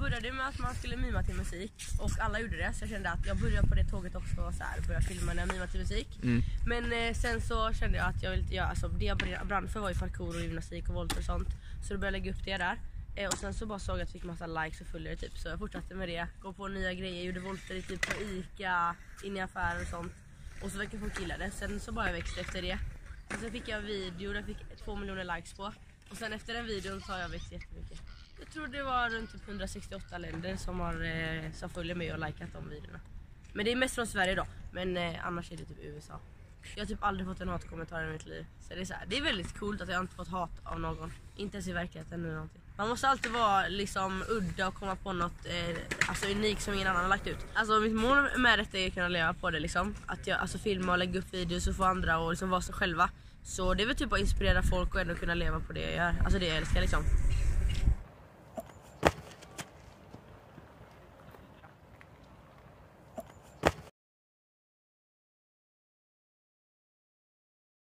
började med att man skulle mima till musik och alla gjorde det så jag kände att jag började på det tåget också och så här, började filma när jag mimade till musik. Mm. Men eh, sen så kände jag att jag ville göra, alltså det jag brann för var ju parkour och gymnastik och volt och sånt. Så då började jag lägga upp det där. Eh, och sen så bara såg jag att jag fick massa likes och följare typ så jag fortsatte med det. Gå på nya grejer, gjorde volter i typ på ICA, in i affärer och sånt. Och så verkar folk gilla det. Sen så bara jag växte efter det. Och sen fick jag en video där jag fick två miljoner likes på. Och sen efter den videon så har jag växt jättemycket. Jag tror det var runt typ 168 länder som, har, eh, som följer mig och likat de videorna. Men det är mest från Sverige då. Men eh, annars är det typ USA. Jag har typ aldrig fått en hatkommentar i mitt liv. Så det är, så här, det är väldigt coolt att jag inte fått hat av någon. Inte ens i verkligheten eller någonting. Man måste alltid vara liksom udda och komma på något eh, alltså unikt som ingen annan har lagt ut. Alltså mitt mål med detta är att kunna leva på det liksom. Att jag alltså, filma och lägga upp videos och få andra och liksom vara sig själva. Så det är väl typ att inspirera folk och ändå kunna leva på det jag gör. Alltså det jag älskar liksom.